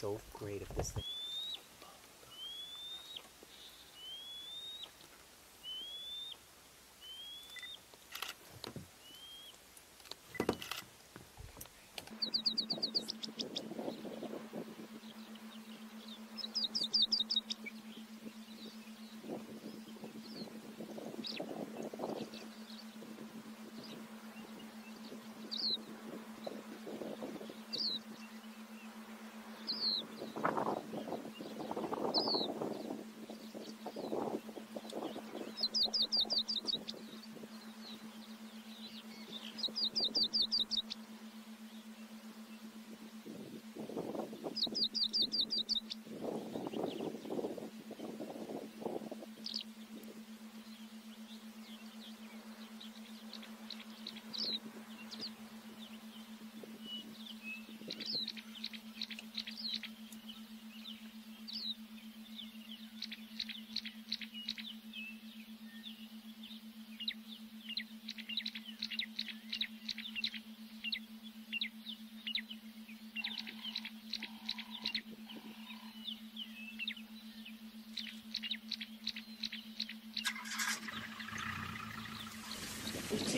So great if this thing.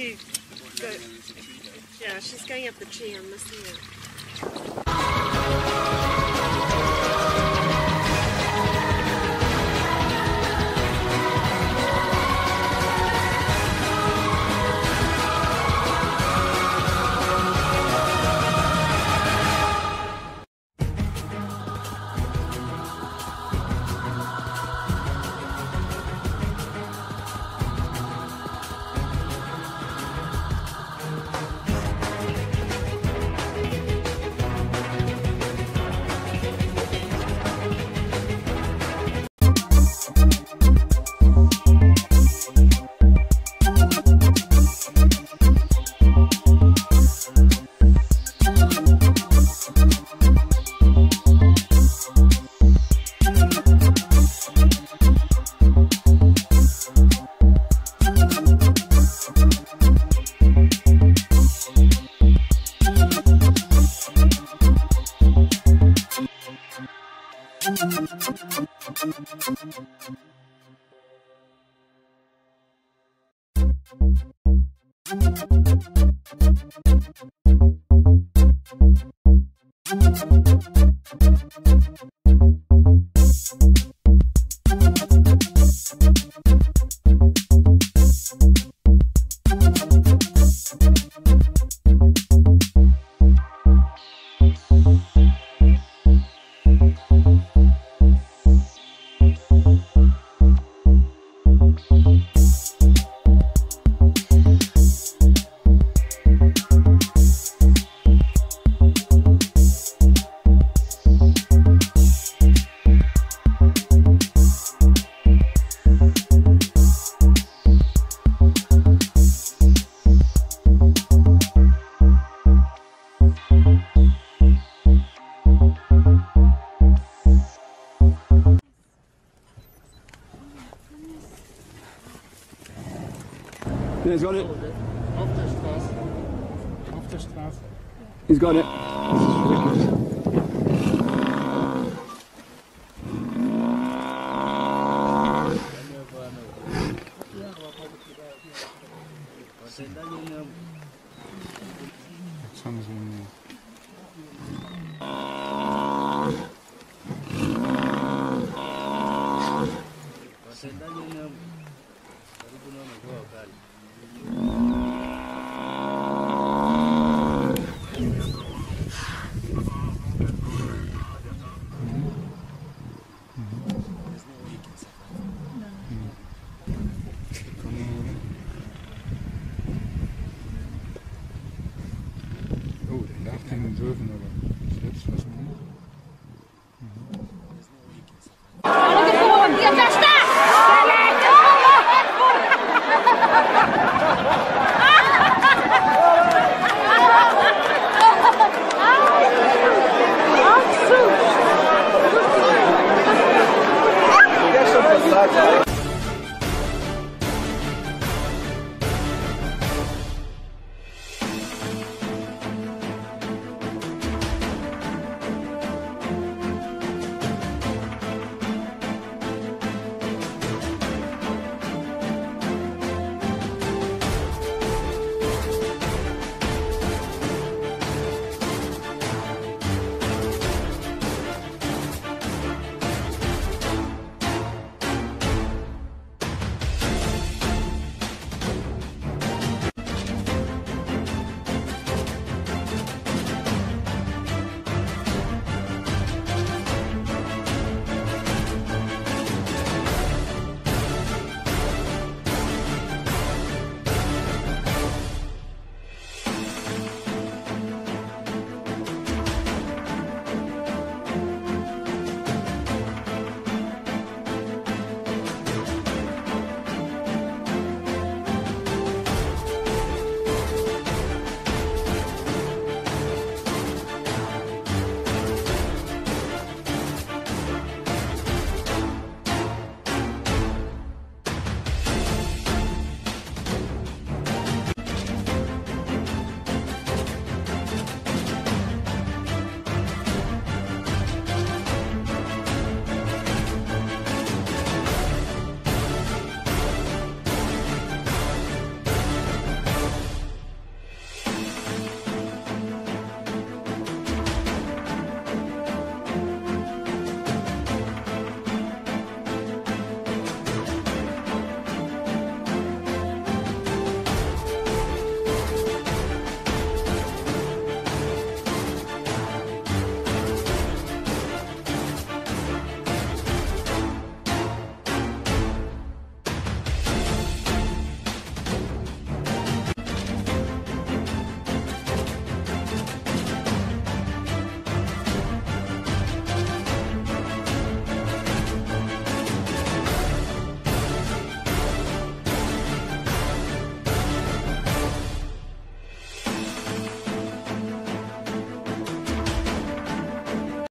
Yeah, she's going up the tree. I'm missing it. He's got it. Auf der Straße. Auf der Straße. He's got it. Jetzt haben sie ihn. Oh, der darf den Löwen aber. Selbst was